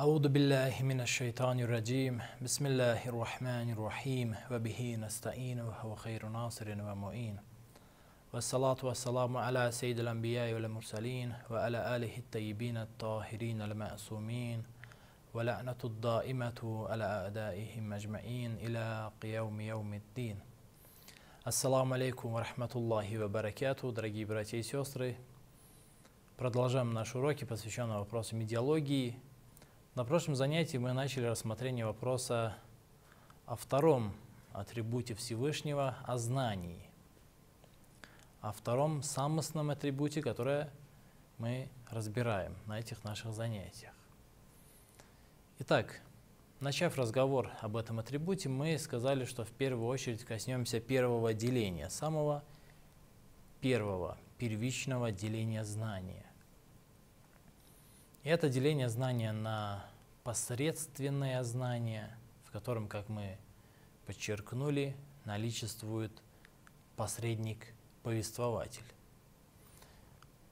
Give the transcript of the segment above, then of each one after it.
أعوذ بالله من الشيطان الرجيم بسم الله الرحمن الرحيم وبه نستعين وهو خير ناصر ومعين والصلاة والسلام على سيد الأنبياء والمرسلين وعلى آله الطيبين الطاهرين المأسومين ولعنة الدائمة على أعدائهم أجمعين إلى قيوم يوم الدين Ассаламу алейкум ва рахматуллахи ва баракату, дорогие братья и сестры. Продолжаем наши уроки, посвященные вопросу медиалогии. На прошлом занятии мы начали рассмотрение вопроса о втором атрибуте Всевышнего, о знании. О втором самостном атрибуте, которое мы разбираем на этих наших занятиях. Итак, Начав разговор об этом атрибуте, мы сказали, что в первую очередь коснемся первого деления, самого первого, первичного деления знания. И это деление знания на посредственное знание, в котором, как мы подчеркнули, наличествует посредник-повествователь.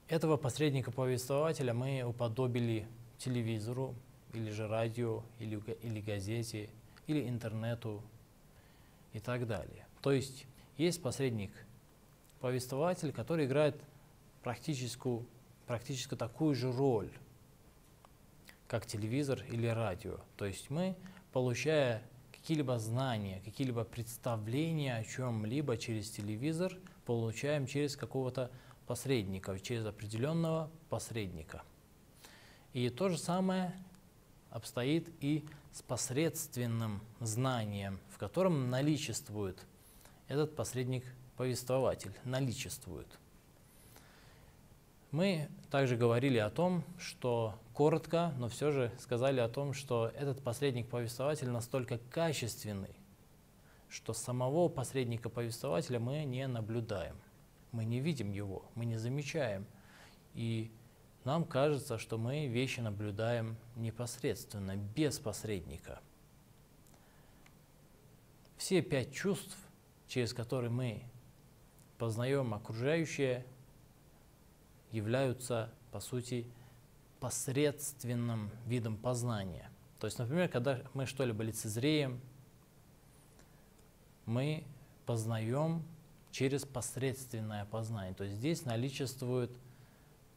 Этого посредника-повествователя мы уподобили телевизору, или же радио, или, или газете, или интернету и так далее. То есть есть посредник, повествователь, который играет практически, практически такую же роль, как телевизор или радио. То есть мы, получая какие-либо знания, какие-либо представления о чем-либо через телевизор, получаем через какого-то посредника, через определенного посредника. И то же самое обстоит и с посредственным знанием, в котором наличествует этот посредник-повествователь, наличествует. Мы также говорили о том, что коротко, но все же сказали о том, что этот посредник-повествователь настолько качественный, что самого посредника-повествователя мы не наблюдаем. Мы не видим его, мы не замечаем. И нам кажется, что мы вещи наблюдаем непосредственно, без посредника. Все пять чувств, через которые мы познаем окружающее, являются, по сути, посредственным видом познания. То есть, например, когда мы что-либо лицезреем, мы познаем через посредственное познание. То есть здесь наличествует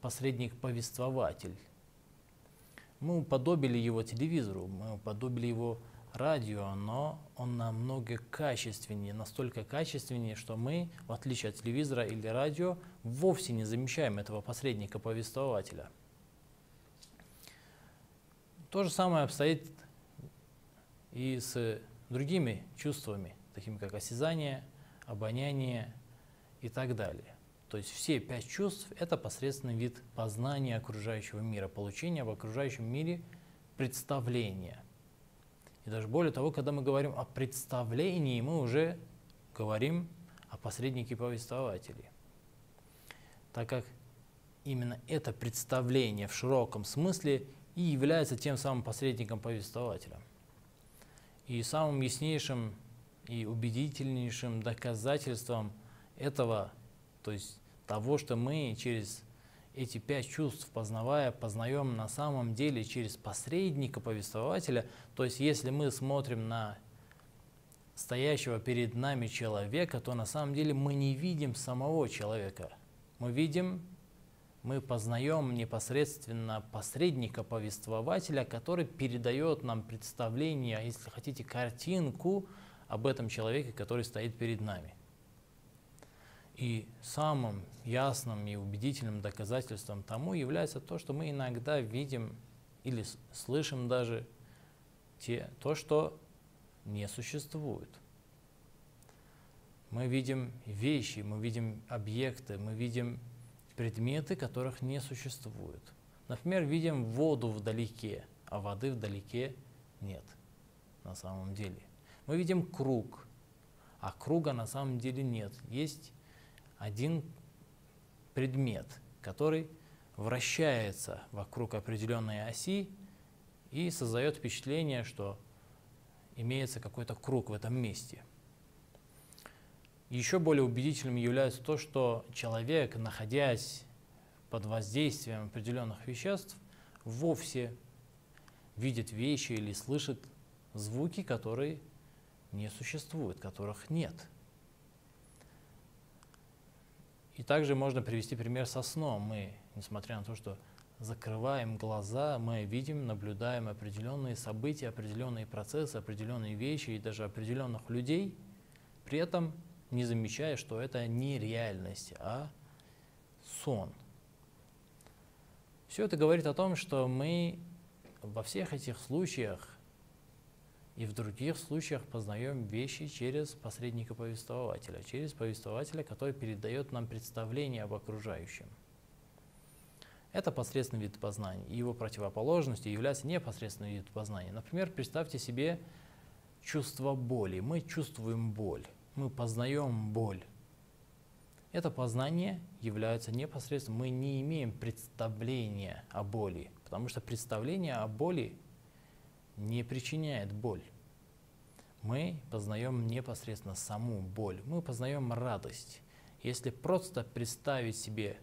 посредник-повествователь. Мы уподобили его телевизору, мы уподобили его радио, но он намного качественнее, настолько качественнее, что мы, в отличие от телевизора или радио, вовсе не замечаем этого посредника-повествователя. То же самое обстоит и с другими чувствами, такими как осязание, обоняние и так далее. То есть все пять чувств – это посредственный вид познания окружающего мира, получения в окружающем мире представления. И даже более того, когда мы говорим о представлении, мы уже говорим о посреднике-повествователе. Так как именно это представление в широком смысле и является тем самым посредником-повествователем. И самым яснейшим и убедительнейшим доказательством этого то есть того, что мы через эти пять чувств познавая, познаем на самом деле через посредника, повествователя. То есть если мы смотрим на стоящего перед нами человека, то на самом деле мы не видим самого человека. Мы видим, мы познаем непосредственно посредника, повествователя, который передает нам представление, если хотите, картинку об этом человеке, который стоит перед нами. И самым ясным и убедительным доказательством тому является то, что мы иногда видим или слышим даже те, то, что не существует. Мы видим вещи, мы видим объекты, мы видим предметы, которых не существует. Например, видим воду вдалеке, а воды вдалеке нет на самом деле. Мы видим круг, а круга на самом деле нет. Есть один предмет, который вращается вокруг определенной оси и создает впечатление, что имеется какой-то круг в этом месте. Еще более убедительным является то, что человек, находясь под воздействием определенных веществ, вовсе видит вещи или слышит звуки, которые не существуют, которых нет. И также можно привести пример со сном. Мы, несмотря на то, что закрываем глаза, мы видим, наблюдаем определенные события, определенные процессы, определенные вещи и даже определенных людей, при этом не замечая, что это не реальность, а сон. Все это говорит о том, что мы во всех этих случаях и в других случаях познаем вещи через посредника-повествователя, через повествователя, который передает нам представление об окружающем. Это посредственный вид познания, и его противоположностью является непосредственный вид познания. Например, представьте себе чувство боли. Мы чувствуем боль, мы познаем боль. Это познание является непосредственно, мы не имеем представления о боли, потому что представление о боли не причиняет боль. Мы познаем непосредственно саму боль, мы познаем радость. Если просто представить себе,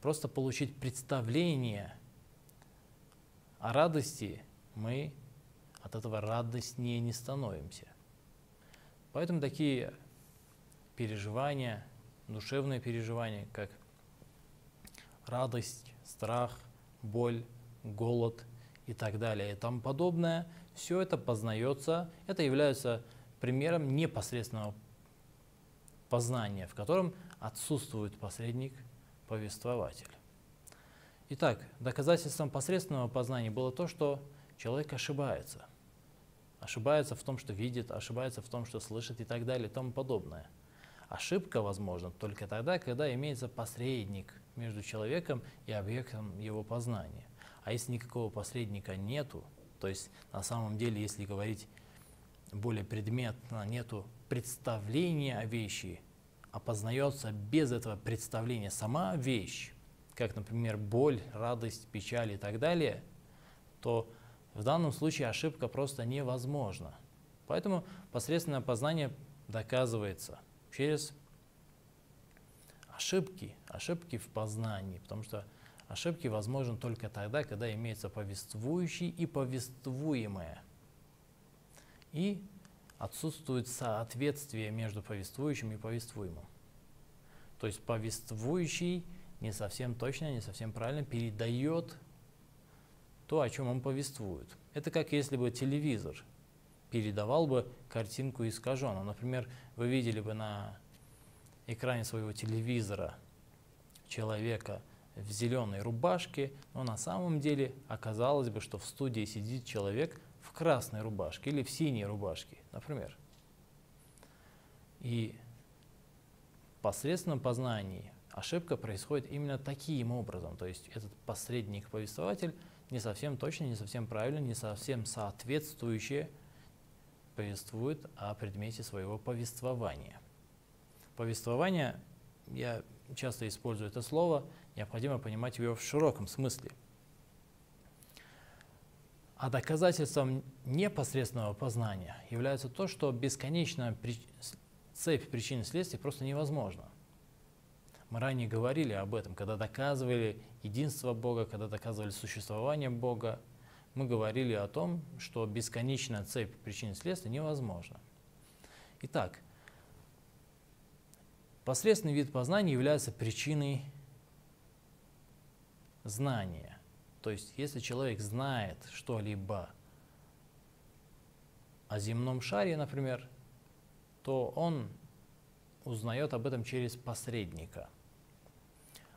просто получить представление о радости, мы от этого радостнее не становимся. Поэтому такие переживания, душевные переживания, как радость, страх, боль, голод и так далее и тому подобное, все это познается, это является примером непосредственного познания, в котором отсутствует посредник, повествователь. Итак, доказательством посредственного познания было то, что человек ошибается. Ошибается в том, что видит, ошибается в том, что слышит и так далее и тому подобное. Ошибка возможна только тогда, когда имеется посредник между человеком и объектом его познания. А если никакого посредника нету, то есть на самом деле, если говорить более предметно, нету представления о вещи, а познается без этого представления сама вещь, как, например, боль, радость, печаль и так далее, то в данном случае ошибка просто невозможна. Поэтому посредственное познание доказывается через ошибки, ошибки в познании, потому что ошибки возможны только тогда, когда имеется повествующий и повествуемое. И отсутствует соответствие между повествующим и повествуемым. То есть повествующий не совсем точно, не совсем правильно передает то, о чем он повествует. Это как если бы телевизор передавал бы картинку искаженно. Например, вы видели бы на экране своего телевизора человека в зеленой рубашке, но на самом деле оказалось бы, что в студии сидит человек в красной рубашке или в синей рубашке, например. И в посредственном познании ошибка происходит именно таким образом. То есть этот посредник-повествователь не совсем точно, не совсем правильно, не совсем соответствующее повествует о предмете своего повествования. Повествование, я часто использую это слово, необходимо понимать его в широком смысле. А доказательством непосредственного познания является то, что бесконечная цепь причин и следствий просто невозможна. Мы ранее говорили об этом, когда доказывали единство Бога, когда доказывали существование Бога, мы говорили о том, что бесконечная цепь причин и следствий невозможна. Итак, посредственный вид познания является причиной знания. То есть, если человек знает что-либо о земном шаре, например, то он узнает об этом через посредника.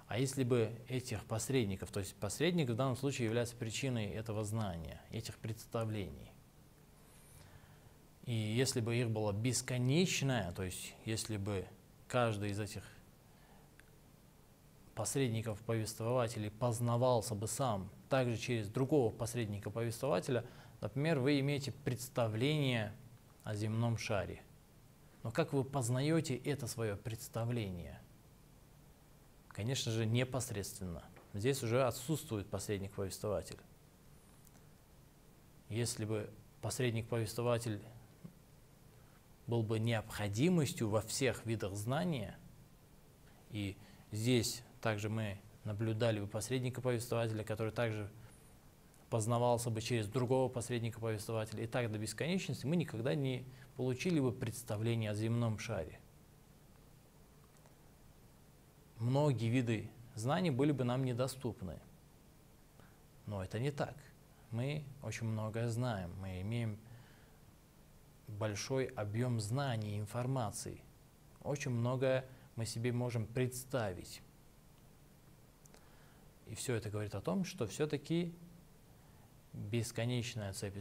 А если бы этих посредников, то есть посредник в данном случае является причиной этого знания, этих представлений. И если бы их было бесконечное, то есть если бы каждый из этих посредников-повествователей познавался бы сам также через другого посредника-повествователя, например, вы имеете представление о земном шаре. Но как вы познаете это свое представление? Конечно же, непосредственно. Здесь уже отсутствует посредник-повествователь. Если бы посредник-повествователь был бы необходимостью во всех видах знания, и здесь также мы наблюдали бы посредника-повествователя, который также познавался бы через другого посредника-повествователя и так до бесконечности, мы никогда не получили бы представление о земном шаре. Многие виды знаний были бы нам недоступны. Но это не так. Мы очень многое знаем, мы имеем большой объем знаний, информации. Очень многое мы себе можем представить. И все это говорит о том, что все-таки бесконечная цепь,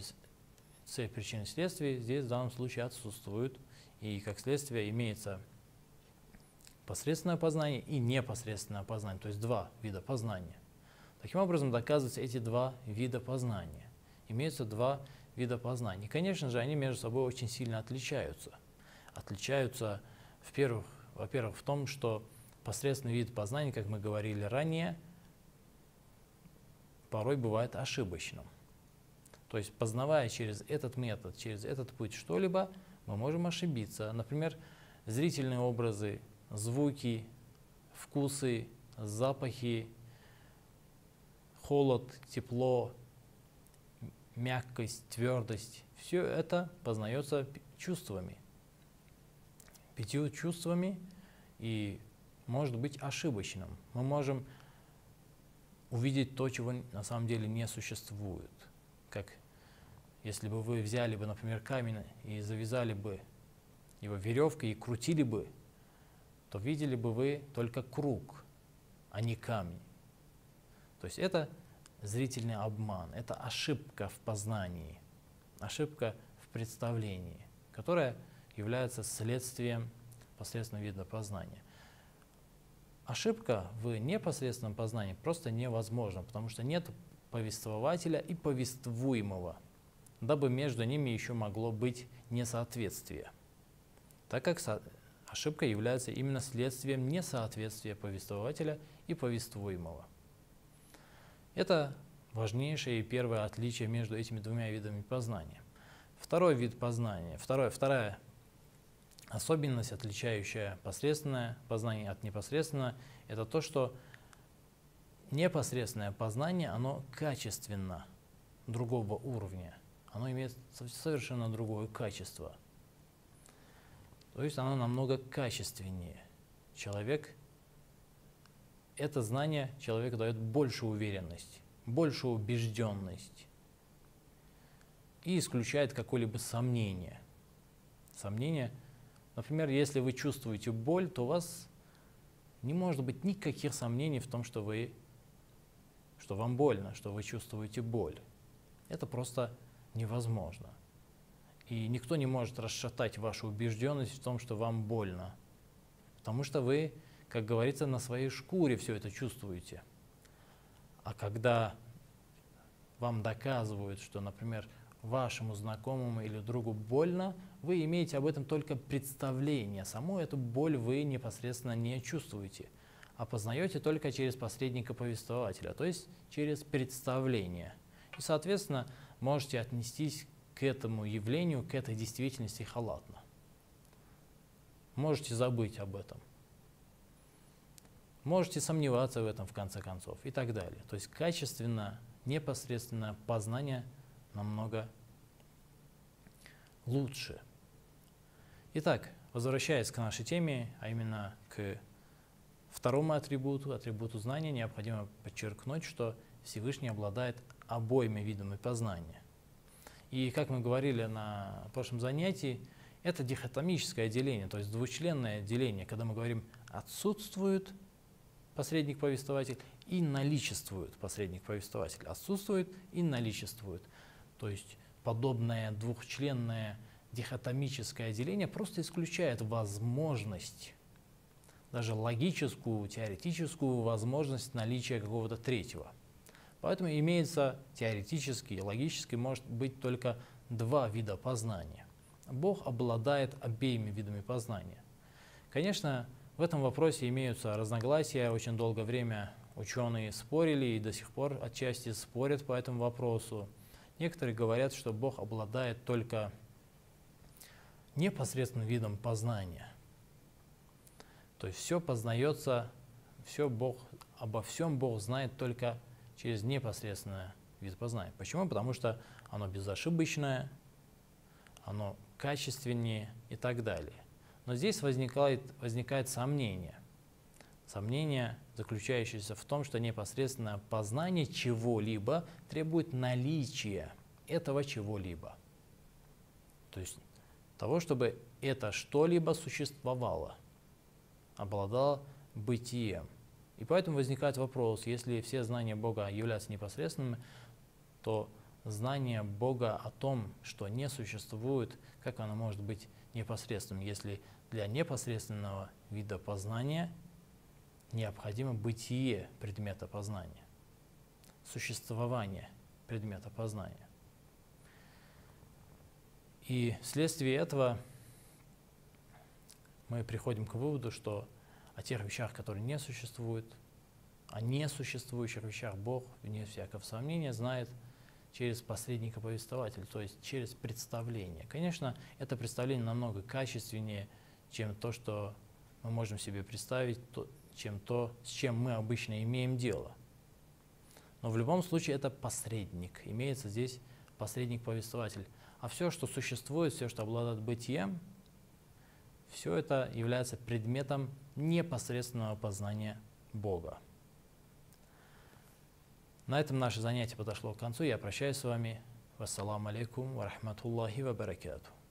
цепь причин и следствий здесь в данном случае отсутствует. И как следствие имеется посредственное познание и непосредственное познание, то есть два вида познания. Таким образом доказываются эти два вида познания. Имеются два вида познания. И, конечно же, они между собой очень сильно отличаются. Отличаются, в во-первых, в том, что посредственный вид познания, как мы говорили ранее, порой бывает ошибочным. То есть, познавая через этот метод, через этот путь что-либо, мы можем ошибиться. Например, зрительные образы, звуки, вкусы, запахи, холод, тепло, мягкость, твердость. Все это познается чувствами. Пятью чувствами и может быть ошибочным. Мы можем увидеть то, чего на самом деле не существует. Как если бы вы взяли бы, например, камень и завязали бы его веревкой и крутили бы, то видели бы вы только круг, а не камень. То есть это зрительный обман, это ошибка в познании, ошибка в представлении, которая является следствием посредственного вида познания. Ошибка в непосредственном познании просто невозможна, потому что нет повествователя и повествуемого, дабы между ними еще могло быть несоответствие, так как ошибка является именно следствием несоответствия повествователя и повествуемого. Это важнейшее и первое отличие между этими двумя видами познания. Второй вид познания, второе, вторая особенность, отличающая посредственное познание от непосредственного, это то, что непосредственное познание, оно качественно другого уровня, оно имеет совершенно другое качество. То есть оно намного качественнее. Человек это знание человеку дает большую уверенность, большую убежденность и исключает какое-либо сомнение. Сомнение, например, если вы чувствуете боль, то у вас не может быть никаких сомнений в том, что вы, что вам больно, что вы чувствуете боль. Это просто невозможно. И никто не может расшатать вашу убежденность в том, что вам больно, потому что вы как говорится, на своей шкуре все это чувствуете. А когда вам доказывают, что, например, вашему знакомому или другу больно, вы имеете об этом только представление. Саму эту боль вы непосредственно не чувствуете, а познаете только через посредника-повествователя, то есть через представление. И, соответственно, можете отнестись к этому явлению, к этой действительности халатно. Можете забыть об этом. Можете сомневаться в этом в конце концов и так далее. То есть качественно, непосредственно познание намного лучше. Итак, возвращаясь к нашей теме, а именно к второму атрибуту, атрибуту знания, необходимо подчеркнуть, что Всевышний обладает обоими видами познания. И как мы говорили на прошлом занятии, это дихотомическое деление, то есть двучленное деление, когда мы говорим «отсутствует посредник-повествователь и наличествует посредник-повествователь. Отсутствует и наличествует. То есть подобное двухчленное дихотомическое деление просто исключает возможность, даже логическую, теоретическую возможность наличия какого-то третьего. Поэтому имеется теоретически и логически может быть только два вида познания. Бог обладает обеими видами познания. Конечно, в этом вопросе имеются разногласия. Очень долгое время ученые спорили и до сих пор отчасти спорят по этому вопросу. Некоторые говорят, что Бог обладает только непосредственным видом познания. То есть все познается, все Бог, обо всем Бог знает только через непосредственное вид познания. Почему? Потому что оно безошибочное, оно качественнее и так далее. Но здесь возникает, возникает сомнение. Сомнение, заключающееся в том, что непосредственное познание чего-либо требует наличия этого чего-либо. То есть того, чтобы это что-либо существовало, обладало бытием. И поэтому возникает вопрос, если все знания Бога являются непосредственными, то знание Бога о том, что не существует, как оно может быть непосредственным, если для непосредственного вида познания необходимо бытие предмета познания, существование предмета познания. И вследствие этого мы приходим к выводу, что о тех вещах, которые не существуют, о несуществующих вещах Бог, вне всякого сомнения, знает через посредника повествователя, то есть через представление. Конечно, это представление намного качественнее, чем то, что мы можем себе представить, чем то, с чем мы обычно имеем дело. Но в любом случае это посредник. Имеется здесь посредник-повествователь. А все, что существует, все, что обладает бытием, все это является предметом непосредственного познания Бога. На этом наше занятие подошло к концу. Я прощаюсь с вами. Вассаламу алейкум ва рахматуллахи ва баракатуh.